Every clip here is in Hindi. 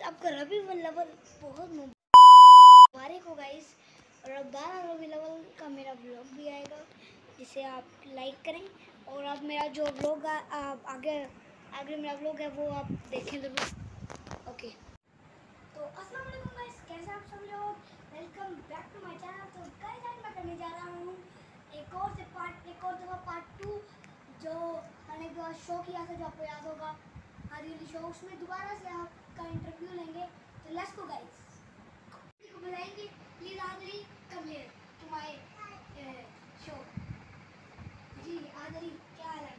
गाइस आपका रबी लेवल बहुत मुबारक हो गाइस और अब बारह रबी लेवल का मेरा ब्लॉग भी आएगा, जिसे आप लाइक करें। और अब मेरा जो ब्लॉग आगे आगे मेरा ब्लॉग है, वो आप देखें ज़रूर। ओके तो अस्सलाम वालेकुम गाइस कैसे आप सब लोग? Welcome back to my channel तो गाइस आज मैं करने जा रहा हूँ एक और से पार्ट एक और दफ़ा पार्ट टू जो मैंने शो किया था, जो आपको याद होगा आदिली शो उसमें दोबारा से आपका इंटरव्यू लेंगे। तो लेट्स गो गाइस को बुलाएँगे please Aadri come here to my show ji, Aadri, क्या हाल है?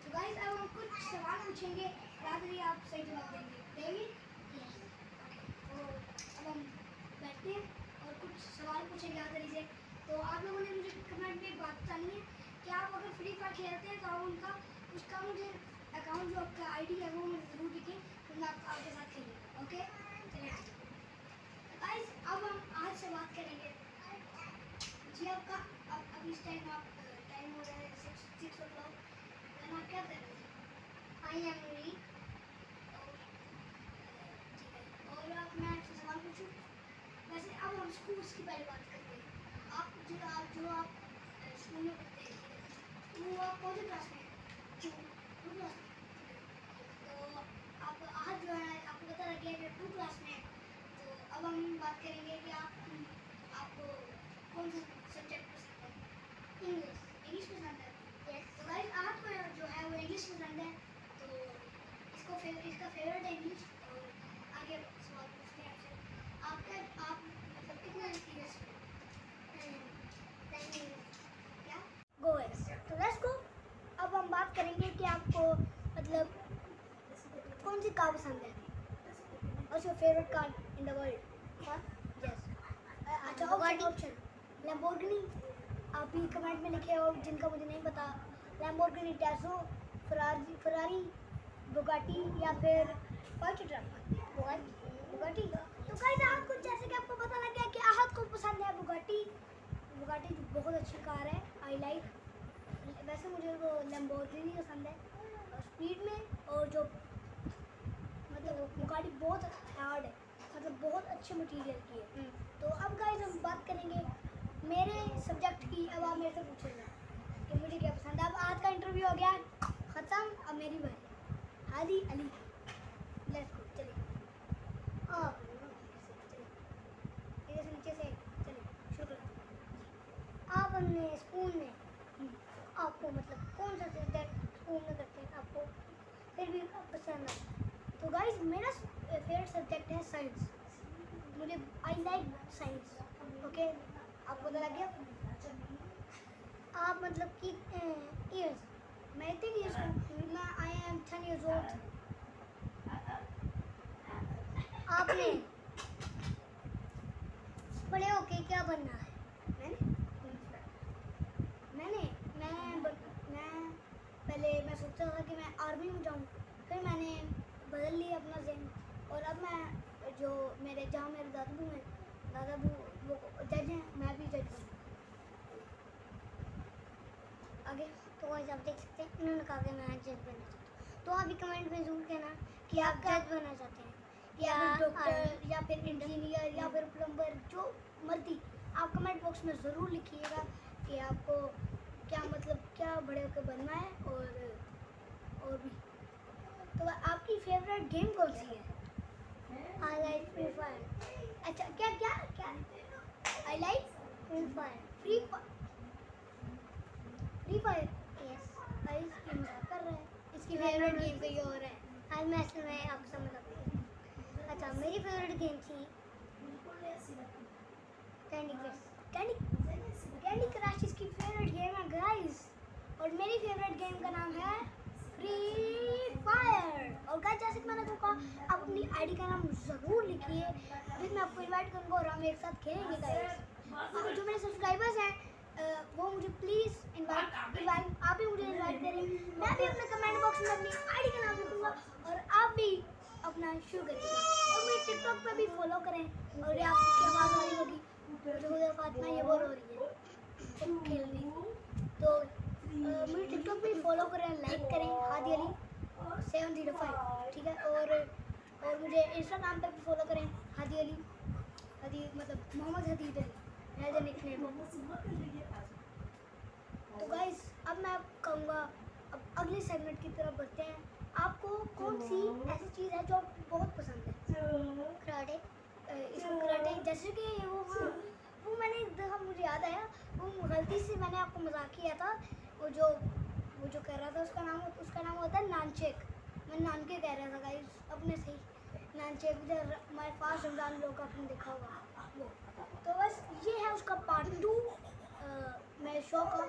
तो गाइस अब हम कुछ सवाल पूछेंगे। आदरी, आप सही जवाब देंगे। देंगे? तो अब हम बैठते हैं और कुछ सवाल पूछेंगे आदरी से। तो आप लोगों ने मुझे कमेंट में बात बतानी है कि आप अगर फ्री फायर खेलते हैं तो आप उनका, उसका मुझे अकाउंट जो आपका आईडी है वो मुझे ज़रूर दिखे तो मैं आप, आपके साथ खेलूँगा ओके गाइस अब हम आज से बात करेंगे। जी आपका अब अब इस टाइम आप टाइम हो रहा है six six o'clock then आप क्या कर रहे हैं आई एम री और अब मैं आपसे सवाल पूछूँ? वैसे अब हम स्कूल की पहले बात करते हैं। आप जो आप जो आप स्कूल में पढ़ते हैं वो आप कौन से क्लास में टू क्लास में तो आप आज जो है आपको पता लग गया कि टू क्लास में तो अब हम बात करेंगे कि आप आपको कौन सा सब्जेक्ट पसंद है इंग्लिश इंग्लिश पसंद है यस तो गाइस आपको जो है वो इंग्लिश पसंद है तो इसको फेव, इसका फेवरेट है इंग्लिश और आगे सवाल पूछते हैं आपसे आपका आप मतलब कितना एक्सपीरियंस क्या गो तो लेट्स गो अब हम बात करेंगे कि आपको मतलब कार पसंद है? What's your favorite car in the world? Car? Yes. अच्छा ऑप्शन ऑप्शन लैम्बोर्गिनी आप भी कमेंट में लिखे हो जिनका मुझे नहीं पता। लैम्बोर्गिनी टैसो फरारी फरारी बुगाटी या फिर व्हाइट ट्रक बुगाटी तो गाइस आपको जैसे कि आपको पता लग गया कि आहत को पसंद है बुगाटी बुगाटी बहुत अच्छी कार है। आई लाइक वैसे मुझे वो लैम्बोर्गिनी पसंद है। स्पीड में और जो गाड़ी बहुत हार्ड है। मतलब बहुत अच्छे मटेरियल की है। तो अब गाइज़ हम बात करेंगे मेरे सब्जेक्ट की। अब आप मेरे से पूछेंगे कि मुझे क्या पसंद है। अब आज का इंटरव्यू हो गया ख़त्म। अब मेरी बारी। हादी अली लेट्स गो चलिए आप चलिए से नीचे से चलिए शुरू करते आप अपने स्कूल में आपको मतलब कौन सा सब्जेक्ट स्कूल में करते हैं आपको फिर भी पसंद है तो गाइस मेरा फेवरेट सब्जेक्ट है साइंस मुझे आई लाइक साइंस ओके आपको पता लग गया? आप मतलब कि ईयर्स मैं इतने ईयर्स हूँ। मैं I am ten years old आपने? बड़े होके क्या बनना है? मैंने? मैंने? मैं मैं पहले मैं सोचता था कि मैं आर्मी में जाऊँ। फिर मैंने बदल लिया अपना जहन और अब मैं जो मेरे, जहाँ मेरे दादाबू हैं दादाबू वो जज हैं मैं भी जज हूँ। आगे तो वैसे आप देख सकते हैं इन्होंने कहा कि मैं जज बनना चाहता हूँ। तो आप भी कमेंट में ज़रूर कहना कि आप जज बनना चाहते हैं। या या डॉक्टर या फिर इंजीनियर या फिर प्लम्बर जो मर्ज़ी। आप कमेंट बॉक्स में ज़रूर लिखिएगा कि आपको क्या मतलब क्या बड़े होकर बनना है और और भी। तो आपकी फेवरेट गेम कौन सी है? आई लाइक फ्री फायर अच्छा क्या क्या क्या? I like free fire free free fire yes भाई इसकी मज़ाक कर रहे हैं इसकी फेवरेट गेम कोई और है आज मैं असल में आपको समझ हूँ अच्छा मेरी फेवरेट गेम थी candy crush candy candy crush इसकी फेवरेट गेम है गाइस और मेरी फेवरेट गेम का नाम है फ्री फायर और गाइस जैसे कि मैंने आपको कहा आप अपनी आईडी का नाम ज़रूर लिखिए फिर मैं आपको इनवाइट करूँगा और हम एक साथ खेलेंगे गाइस और जो मेरे सब्सक्राइबर्स हैं वो मुझे प्लीज़ इनवाइट इनवाइट आप भी मुझे इनवाइट करें मैं भी अपने कमेंट बॉक्स में अपनी आईडी का नाम लिखूँगा और आप भी अपना शुरू करिएगा। और मेरे टिकटॉक पे भी फॉलो करें और ये आपकी आवाज़ आ रही होगी? जो फातिमा ये बोल हो रही है। तो खेलने। तो मेरे टिकटॉक पे फॉलो करें लाइक करें Hadi Ali seven zero five ठीक है? और और मुझे इंस्टाग्राम पर भी फॉलो करें हादी अली हदी मतलब मोहम्मद हदीद अली। है जो निकनेम तो गाइस अब मैं कहूँगा, अब अगले सेगमेंट की तरफ़ बढ़ते हैं। आपको कौन सी ऐसी चीज़ है जो आपको बहुत पसंद है? कराटे इसको कराटे जैसे कि वो हाँ वो मैंने एक दफ़ा मुझे याद आया, वो गलती से मैंने आपको मज़ाक किया था, वो जो वो जो कह रहा था, उसका नाम उसका नाम होता है नानचेक। मैं नानके कह रहा था गाइस अपने सही नानचेक इधर हमारे पास रमज़ान लोग आपने देखा होगा, वो। तो बस ये है उसका पार्ट टू मेरे शो का।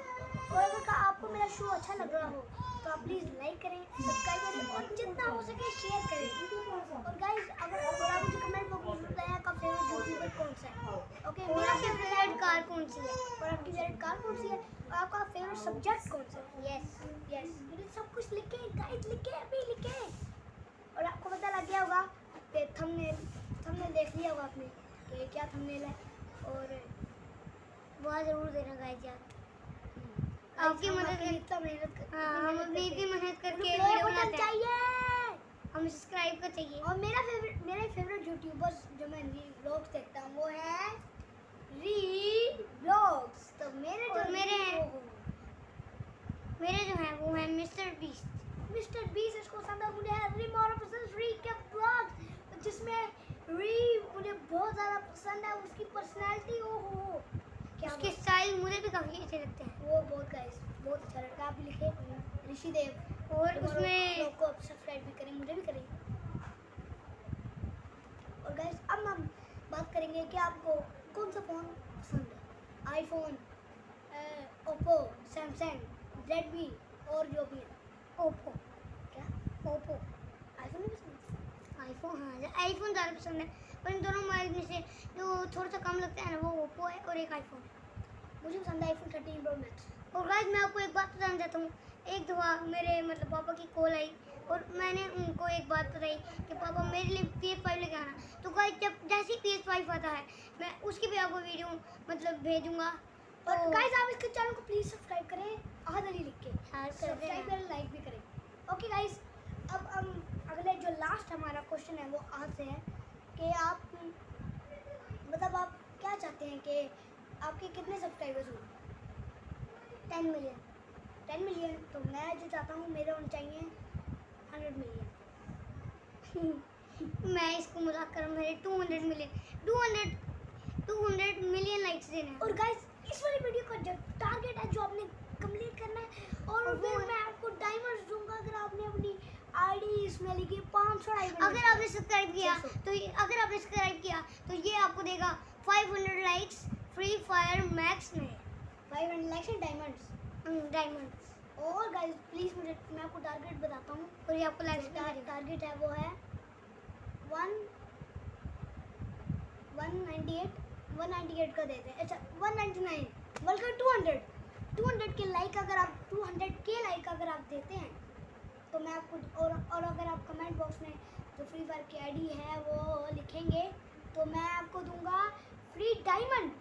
और अगर का आपको मेरा शो अच्छा लग रहा हो तो आप प्लीज़ लाइक करें सब्सक्राइब करें और जितना हो सके शेयर करें। और गाइस अगर आप मुझे कमेंट बॉक्स में बताएँ आपका फेवरेट यूट्यूबर कौन सा है? ओके मेरा फेवरेट कार कौन सी है? और आपकी फेवरेट कार कौन सी है? और आपका फेवरेट सब्जेक्ट कौन सा है? यस यस मुझे सब कुछ लिखे गाइस लिखे अभी लिखे और आपको पता लग गया होगा थंबनेल थंबनेल देख लिया होगा आपने। कि क्या थंबनेल है? और बहुत ज़रूर देना गाइस यार। आपकी मदद इतना मेहनत कर हाँ हम अपनी इतनी मेहनत करके वीडियो बनाते हैं। चाहिए। हमें सब्सक्राइब का चाहिए। और मेरा फेवरेट मेरे फेवरेट यूट्यूबर्स जो मैं व्लॉग्स देखता हूँ वो है री व्लॉग्स तो मेरे जो मेरे हैं- मेरे जो हैं वो हैं मिस्टर बीस्ट मिस्टर बीस इसको पसंद है। मुझे है री मोर पसंद री के ब्लॉग जिसमें री मुझे बहुत ज़्यादा पसंद है उसकी पर्सनालिटी ओ हो क्या उसके स्टाइल मुझे भी काफ़ी अच्छे लगते हैं। वो बहुत गाइस बहुत अच्छा लड़का आप लिखे ऋषि देव और उसमें लोग को सब्सक्राइब भी करें मुझे भी करें। और गाइस अब हम बात करेंगे कि आपको कौन सा फ़ोन पसंद है? आईफोन ओप्पो सैमसंग रेडमी और जो भी है। ओप्पो क्या? ओप्पो आईफोन भी पसंद आईफोन हाँ आईफोन ज़्यादा पसंद है पर इन दोनों मोबाइल में से जो थोड़ा सा कम लगता है ना वो ओप्पो है और एक आईफोन है। मुझे पसंद है आईफोन थर्टीन प्रो मैक्स और गाइस मैं आपको एक बात बताना चाहता हूँ। एक दफ़ा मेरे मतलब पापा की कॉल आई और मैंने उनको एक बात बताई कि पापा मेरे लिए पी एस फाइव लेके आना। तो गाइस जब जैसे ही पी एस फाइव आता है मैं उसकी भी आपको वीडियो मतलब भेजूँगा। और तो गाइस आप इसके चैनल को प्लीज़ सब्सक्राइब करें आहद अली लिख के हाँ, कर सब्सक्राइब देना। करें लाइक भी करें ओके गाइस अब हम अगले जो लास्ट हमारा क्वेश्चन है वो आज से है कि आप मतलब आप क्या चाहते हैं कि आपके कितने सब्सक्राइबर्स हों? टेन मिलियन टेन मिलियन तो मैं जो चाहता हूँ मेरे होने चाहिए हंड्रेड मिलियन मैं इसको मज़ाक कर रहा मेरे two hundred million two hundred two hundred million likes देने और गाइस इस वाली वीडियो का जो टारगेट है जो आपने कंप्लीट करना है और और फिर मैं आपको डायमंड्स दूँगा अगर आपने अपनी आईडी इसमें लिखी पाँच सौ अगर आपने सब्सक्राइब किया तो अगर आपने सब्सक्राइब किया तो ये आपको देगा 500 लाइक्स फ्री फायर मैक्स में। Five hundred likes and diamonds diamonds और गाइस प्लीज़ मुझे मैं आपको टारगेट बताता हूँ। और ये आपको लाइक्स टारगेट है। वो है one one ninety eight one ninety eight का देते हैं अच्छा वन नाइन्टी नाइन बल्कि टू हंड्रेड टू हंड्रेड के लाइक अगर आप टू हंड्रेड के लाइक अगर आप देते हैं तो मैं आपको और और अगर आप कमेंट बॉक्स में जो फ्री फायर की आईडी है वो लिखेंगे तो मैं आपको दूँगा फ्री डायमंड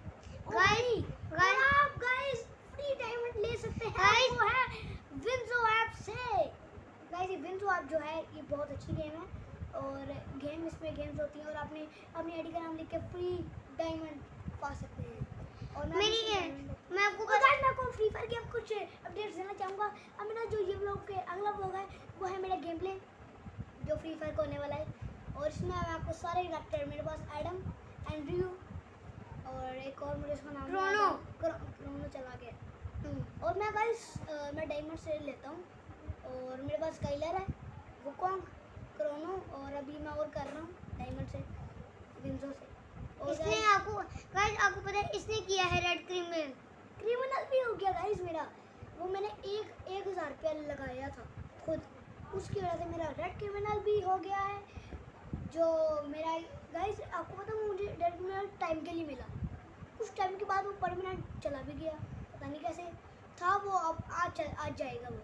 Guys, guys. आप गाइस फ्री डायमंड ले सकते हैं. वो है विंजो ऐप से गाइस ये विंजो ऐप जो है ये बहुत अच्छी गेम है और गेम इसमें गेम्स होती हैं और आपने अपनी आईडी का नाम लिख के फ्री डायमंड पा सकते हैं और मेरी मैं आपको गाइस मैं आपको फ्री फायर के अब कुछ अपडेट्स देना चाहूँगा अब मेरा जो ये व्लॉग के अगला व्लॉग है वो है मेरा गेम प्ले जो फ्री फायर को होने वाला है। और इसमें मैं आपको सारे कैरेक्टर मेरे पास एडम एंड्रयू और एक और मुझे उसका नाम क्रोनो। क्रो- क्रोनो चला गया। हम्म, और मैं गाइस मैं डायमंड से लेता हूँ। और मेरे पास स्काइलर है वुकोंग क्रोनो और अभी मैं और कर रहा हूँ डायमंड से विंजो से। और इसने आपको गाइस आपको पता है इसने किया है रेड क्रिमिनल क्रिमिनल भी हो गया गाइस मेरा। वो मैंने एक एक हज़ार रुपया लगाया था खुद। उसकी वजह से मेरा रेड क्रिमिनल भी हो गया है, जो मेरा गाइस आपको पता मुझे रेड क्रिमिनल टाइम के लिए मिला। कुछ टाइम के बाद वो परमानेंट चला भी गया, पता नहीं कैसे था वो, अब आज आज जाएगा वो।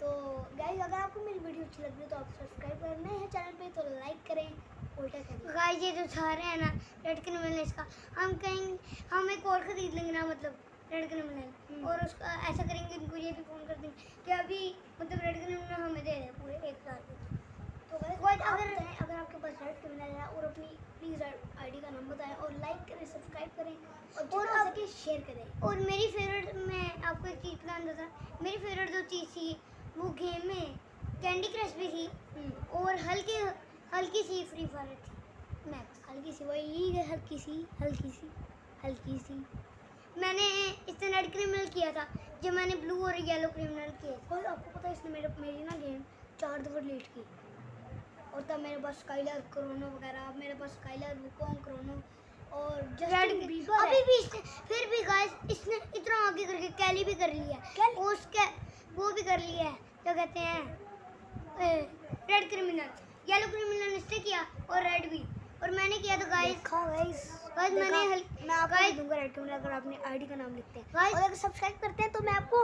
तो गाइस अगर आपको मेरी वीडियो अच्छी लग रही है तो आप सब्सक्राइब करना है चैनल पे तो लाइक करें, उल्टा करें गाइस ये जो रहे हैं ना रेड क्रिमिनल इसका, हम कहेंगे, हम एक और खरीद लेंगे ना मतलब रेड क्रिमिनल हम्म। और उसका ऐसा करेंगे इनको ये भी फ़ोन कर देंगे कि अभी मतलब रेड क्रिमिनल हमें दे दें पूरे एक साल के। तो गाइस अगर अगर- आपके पास रेड क्रिमिनल है और अपनी प्लीज़ आईडी का नाम बताएँ और लाइक करें सब्सक्राइब करें और और सके शेयर करें। और मेरी फेवरेट मैं आपको एक चीज़ प्लान था मेरी फेवरेट जो चीज़ थी वो गेम में कैंडी क्रश भी थी और हल्की हल्की सी फ्री फायर थी। मैक्स हल्की सी वही हल्की सी हल्की सी हल्की सी। मैंने इससे रेड क्रिमिनल किया था जब मैंने ब्लू और येलो क्रिमिनल किए। और आपको पता है इसने मेरे मेरी ना गेम चार दफ़ा डिलीट की। और तब मेरे पास स्काइलर क्रोनो वगैरह अब मेरे पास स्काइलर वुकोंग क्रोनो और रेड जस्टिन बीबर। अभी भी इसने फिर भी गाइस इसने इतना आगे करके कैली भी कर लिया कैली? और उसके वो भी कर लिया है। क्या कहते हैं? रेड क्रिमिनल येलो क्रिमिनल इसने किया और रेड भी। और मैंने किया था गाइस गाइस गाइस मैंने मैं आपको दे दूँगा रेड क्रिमिनल अगर आपने आईडी का नाम लिखते हैं। और अगर सब्सक्राइब करते हैं तो मैं आपको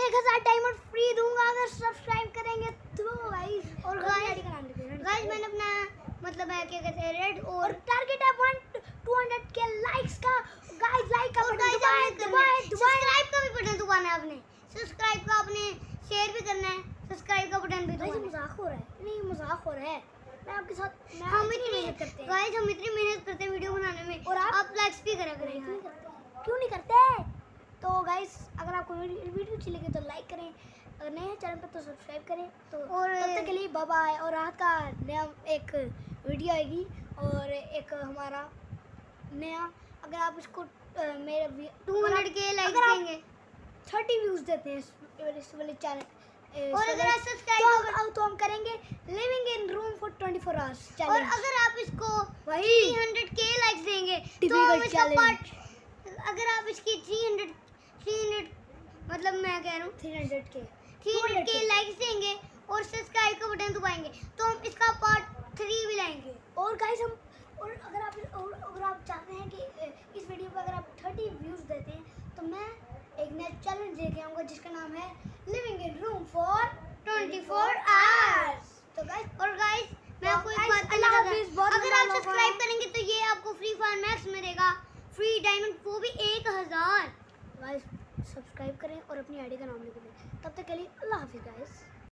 एक हज़ार डायमंड फ्री दूँगा अगर सब्सक्राइब करेंगे तो गाइस। और आईडी का नाम लिख देना गाइस मैंने अपना मतलब है क्या कहते हैं रेड और टारगेट है वन टू हंड्रेड के लाइक्स का। गाइस लाइक का सब्सक्राइब का भी बटन दबाना है आपने। सब्सक्राइब का आपने शेयर भी करना है। सब्सक्राइब का बटन भी है। मज़ाक हो रहा है। नहीं मज़ाक हो रहा है। मैं आपके साथ हम इतनी मेहनत करते हैं। गाइस हम इतनी हैं वीडियो में। और आप? आप लाइक्स भी करा करें। क्यों नहीं यार करते क्यों नहीं करते? तो गाइस अगर आपको वीडियो अच्छी लगी तो लाइक करें। अगर नए हैं चैनल पर तो सब्सक्राइब करें। तो और- तब तक के लिए बाय बाय और रात का नया एक वीडियो आएगी। और एक हमारा नया अगर आप इसको मेरे टू हंड्रेड के आप- देंगे। थर्टी व्यूज़ देते हैं इस वाले चैनल और अगर आप तो सब्सक्राइब हम तो हम करेंगे living in room for 24 hours और अगर आप इसको वही। 300 के लाइक्स देंगे तो हम इसका पार्ट अगर आप इसकी 300 300 मतलब मैं कह रहा हूँ 300 के 300 के लाइक्स देंगे और सब्सक्राइब का बटन दबाएँगे तो हम इसका पार्ट थ्री भी लाएँगे। और गाइस हम और अगर आप और अगर आप चाहते हैं कि इस वीडियो पे अगर आप 30 व्यूज़ देते हैं तो मैं एक नया चैलेंज लेके आऊँगा जिसका नाम है living in room for 24 hours तो गाइस और गाइस मैं तो आपको एक बात अल्लाह हाफिज़, बहुत अगर आप सब्सक्राइब करेंगे तो ये आपको फ्री फायर मैक्स मिलेगा। फ्री डायमंड वो भी एक हज़ार। गाइस सब्सक्राइब करें और अपनी आईडी का नाम लिख दें। तब तक के लिए अल्लाह हाफिज़ गाइस